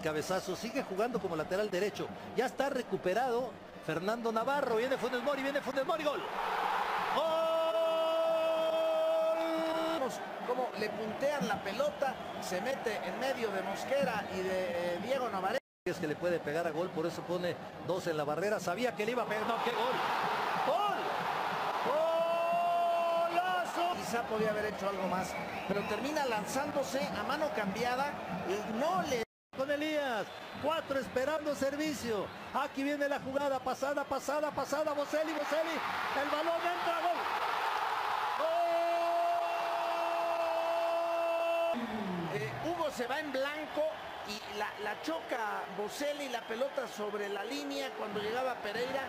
cabezazo, sigue jugando como lateral derecho. Ya está recuperado Fernando Navarro, viene Funes Mori, viene Funes Mori, gol. Vemos cómo le puntean la pelota, se mete en medio de Mosquera y de eh, Diego Navarrete. Es que le puede pegar a gol, por eso pone dos en la barrera. Sabía que le iba a pegar. No, qué gol. ¡Gol! ¡Golazo! Quizá podía haber hecho algo más, pero termina lanzándose a mano cambiada y no le Elías, cuatro esperando servicio. Aquí viene la jugada, pasada, pasada, pasada. Boselli, Boselli. El balón entra, gol. Eh, Hugo se va en blanco y la, la choca Boselli la pelota sobre la línea cuando llegaba Pereira.